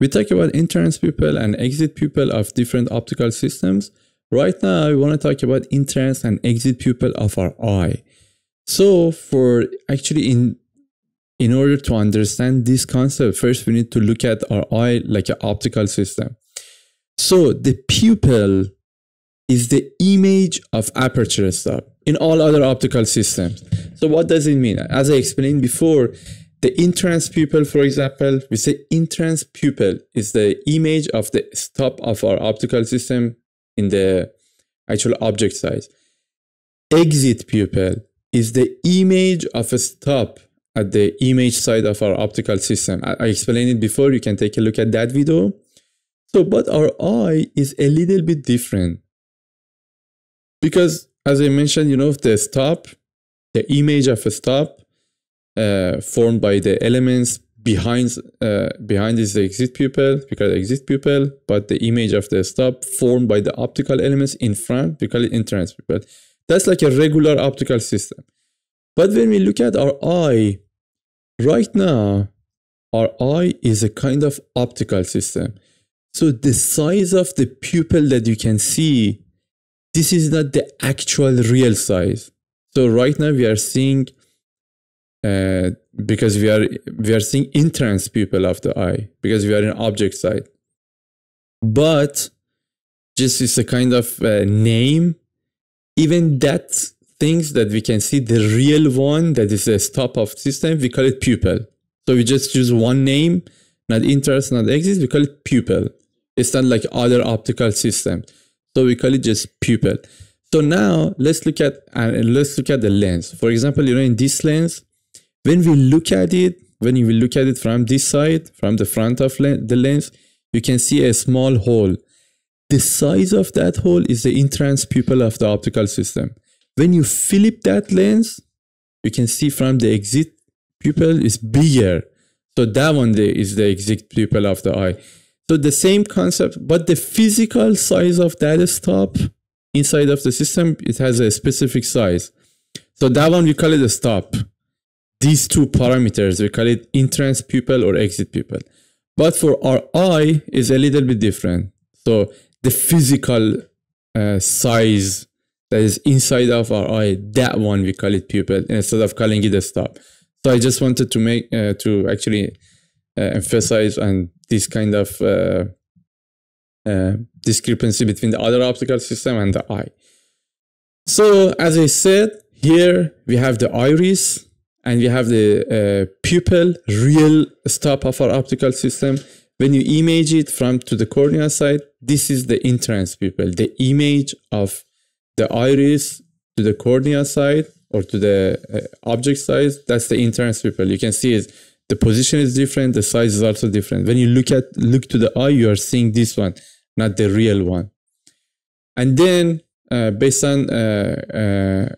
we talk about entrance pupil and exit pupil of different optical systems. Right now, I want to talk about entrance and exit pupil of our eye. So for actually in in order to understand this concept, first we need to look at our eye like an optical system. So the pupil is the image of aperture stop in all other optical systems. So what does it mean? As I explained before, the entrance pupil, for example, we say entrance pupil is the image of the stop of our optical system in the actual object size. Exit pupil is the image of a stop at the image side of our optical system. I, I explained it before, you can take a look at that video. So, but our eye is a little bit different. Because as I mentioned, you know, the stop, the image of a stop uh, formed by the elements behind uh, behind is the exit pupil, because exit pupil, but the image of the stop formed by the optical elements in front, it entrance pupil. That's like a regular optical system. But when we look at our eye, right now, our eye is a kind of optical system. So the size of the pupil that you can see, this is not the actual real size. So right now we are seeing, uh, because we are we are seeing entrance pupil of the eye because we are in object side. But just is a kind of uh, name. Even that things that we can see the real one that is the stop of system, we call it pupil. So we just use one name, not interest, not exit, we call it pupil. It's not like other optical systems. So we call it just pupil. So now let's look at and uh, let's look at the lens. For example, you know, in this lens, when we look at it, when you look at it from this side, from the front of the lens, you can see a small hole. The size of that hole is the entrance pupil of the optical system. When you flip that lens, you can see from the exit pupil is bigger. So that one is the exit pupil of the eye. So the same concept, but the physical size of that stop inside of the system, it has a specific size. So that one we call it a stop. These two parameters, we call it entrance pupil or exit pupil. But for our eye is a little bit different. So the physical uh, size that is inside of our eye, that one we call it pupil instead of calling it a stop. So I just wanted to make uh, to actually uh, emphasize on this kind of uh, uh, discrepancy between the other optical system and the eye. So as I said, here we have the iris and we have the uh, pupil, real stop of our optical system. When you image it from to the cornea side, this is the entrance pupil, the image of the iris to the cornea side or to the uh, object size, that's the entrance pupil. You can see it, the position is different, the size is also different. When you look at look to the eye, you are seeing this one, not the real one. And then uh, based on uh, uh,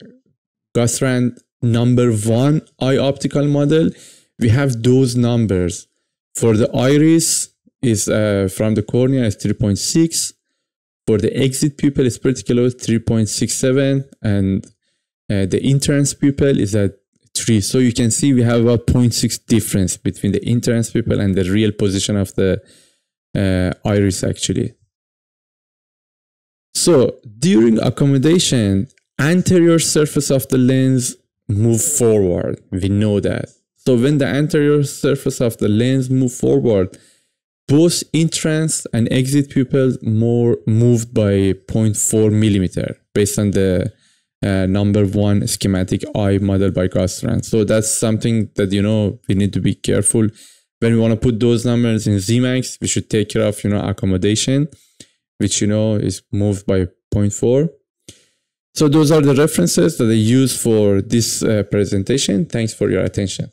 Gullstrand number one eye optical model, we have those numbers. For the iris is uh, from the cornea is 3.6. For the exit pupil is pretty close, 3.67, and uh, the entrance pupil is at 3. So you can see we have about 0.6 difference between the entrance pupil and the real position of the uh, iris actually. So during accommodation, anterior surface of the lens move forward. We know that. So when the anterior surface of the lens move forward, both entrance and exit pupils more moved by 0.4 millimeter based on the uh, number one schematic eye model by Gullstrand. So that's something that, you know, we need to be careful. When we want to put those numbers in Zemax, we should take care of, you know, accommodation, which, you know, is moved by 0.4. So those are the references that I use for this uh, presentation. Thanks for your attention.